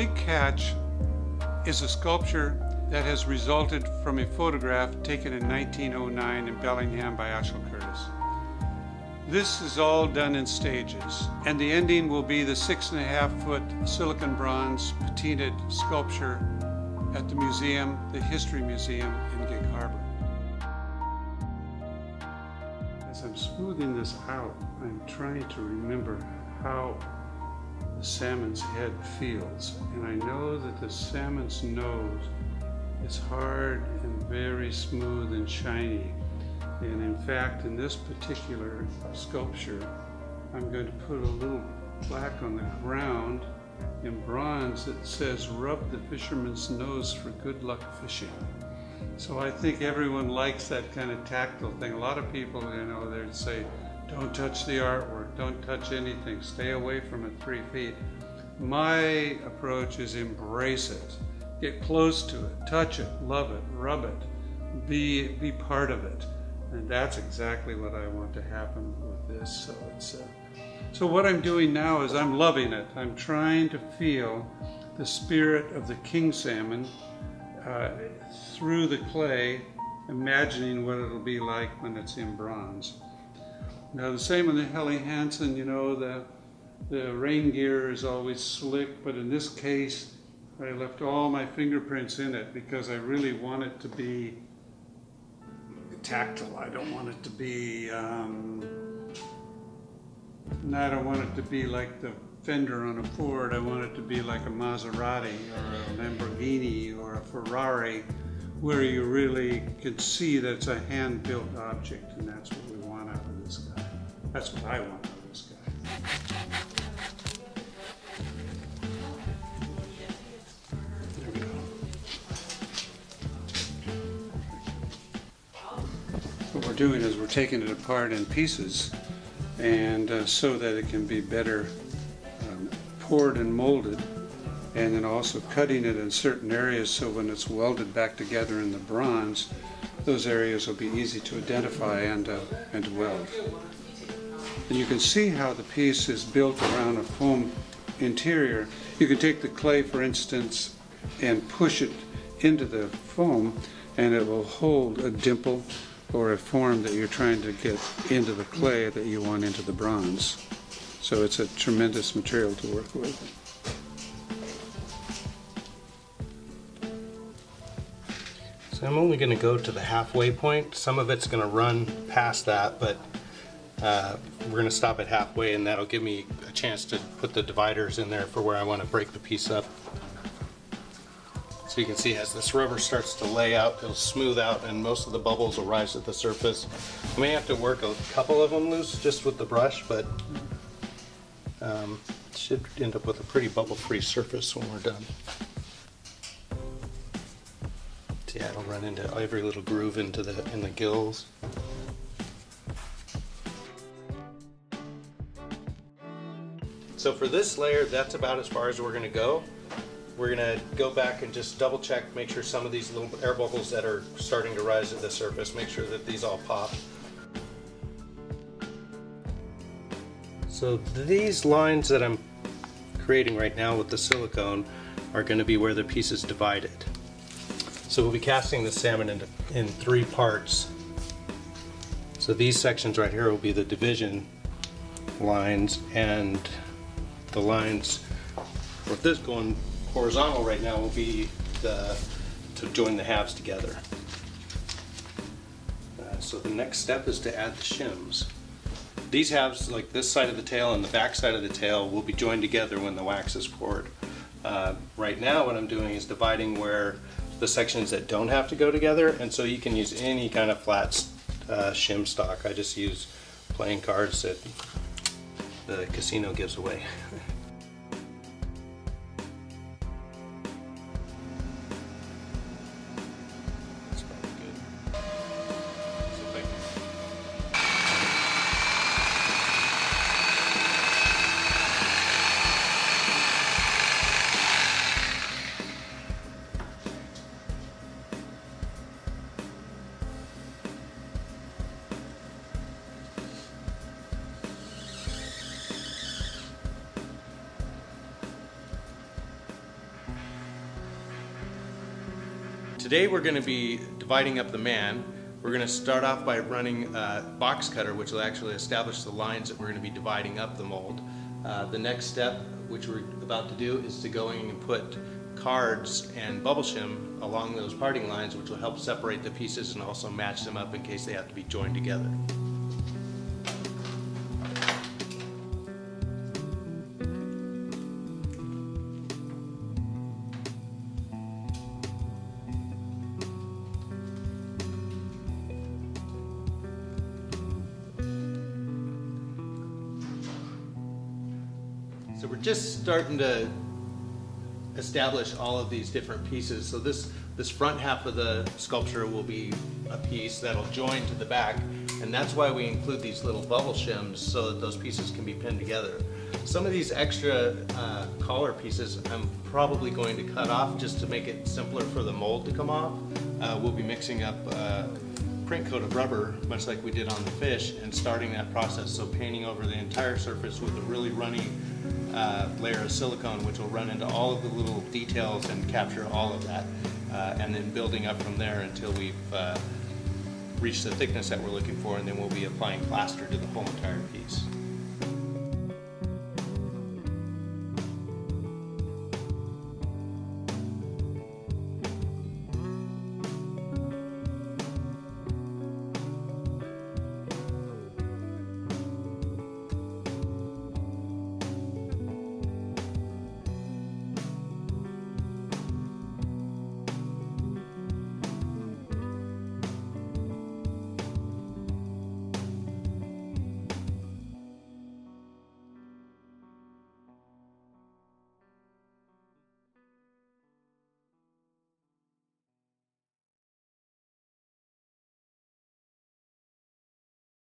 big catch is a sculpture that has resulted from a photograph taken in 1909 in Bellingham by Asahel Curtis. This is all done in stages, and the ending will be the six and a half foot silicon bronze patinaed sculpture at the museum, the History Museum in Gig Harbor. As I'm smoothing this out, I'm trying to remember how the salmon's head feels. And I know that the salmon's nose is hard and very smooth and shiny. And in fact, in this particular sculpture, I'm going to put a little plaque on the ground in bronze that says, rub the fisherman's nose for good luck fishing. So I think everyone likes that kind of tactile thing. A lot of people, you know, they'd say, don't touch the artwork, don't touch anything, stay away from it three feet. My approach is embrace it. Get close to it, touch it, love it, rub it, be, be part of it. And that's exactly what I want to happen with this. So it's, uh, so what I'm doing now is I'm loving it. I'm trying to feel the spirit of the king salmon uh, through the clay, imagining what it'll be like when it's in bronze. Now the same on the Helly Hansen, you know, the, the rain gear is always slick, but in this case, I left all my fingerprints in it because I really want it to be tactile. I don't want it to be, um, I don't want it to be like the fender on a Ford. I want it to be like a Maserati or a Lamborghini or a Ferrari where you really can see that it's a hand-built object and that's what we That's what I want out of this guy. We go. What we're doing is we're taking it apart in pieces and uh, so that it can be better um, poured and molded and then also cutting it in certain areas so when it's welded back together in the bronze those areas will be easy to identify and, uh, and weld. And you can see how the piece is built around a foam interior. You can take the clay for instance and push it into the foam and it will hold a dimple or a form that you're trying to get into the clay that you want into the bronze. So it's a tremendous material to work with. So I'm only going to go to the halfway point. Some of it's going to run past that, but uh, we're going to stop it halfway and that'll give me a chance to put the dividers in there for where I want to break the piece up. So you can see as this rubber starts to lay out, it'll smooth out and most of the bubbles will rise to the surface. I may have to work a couple of them loose just with the brush, but um, should end up with a pretty bubble-free surface when we're done. See, it'll run into every little groove into the in the gills. So for this layer, that's about as far as we're going to go. We're going to go back and just double check, make sure some of these little air bubbles that are starting to rise at the surface, make sure that these all pop. So these lines that I'm creating right now with the silicone are going to be where the piece is divided. So we'll be casting the salmon into, in three parts. So these sections right here will be the division lines and the lines with this going horizontal right now will be the to join the halves together. Uh, so the next step is to add the shims. These halves, like this side of the tail and the back side of the tail, will be joined together when the wax is poured. Uh, right now what I'm doing is dividing where the sections that don't have to go together and so you can use any kind of flat uh, shim stock. I just use playing cards that the casino gives away. Today we're going to be dividing up the man. We're going to start off by running a box cutter which will actually establish the lines that we're going to be dividing up the mold. Uh, the next step which we're about to do is to go in and put cards and bubble shim along those parting lines which will help separate the pieces and also match them up in case they have to be joined together. So we're just starting to establish all of these different pieces. So this, this front half of the sculpture will be a piece that'll join to the back, and that's why we include these little bubble shims so that those pieces can be pinned together. Some of these extra uh, collar pieces I'm probably going to cut off just to make it simpler for the mold to come off. Uh, we'll be mixing up uh, print coat of rubber, much like we did on the fish, and starting that process. So painting over the entire surface with a really runny uh, layer of silicone, which will run into all of the little details and capture all of that, uh, and then building up from there until we've uh, reached the thickness that we're looking for, and then we'll be applying plaster to the whole entire piece.